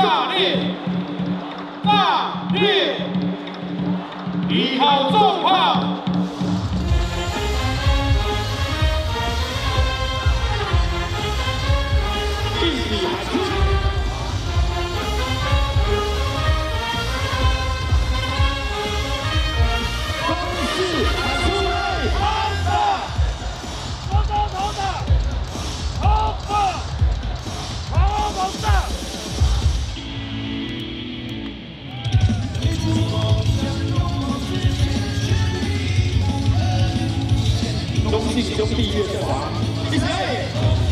大力大力，敌炮重炮。兄弟乐团，谢谢。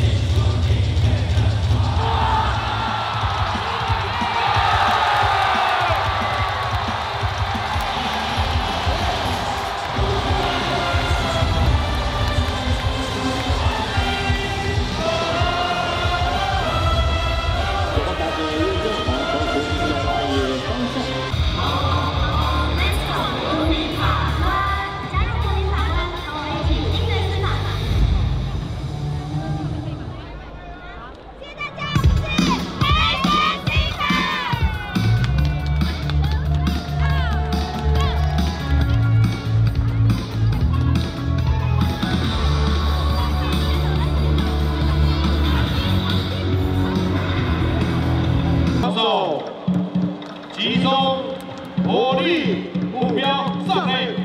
目标站内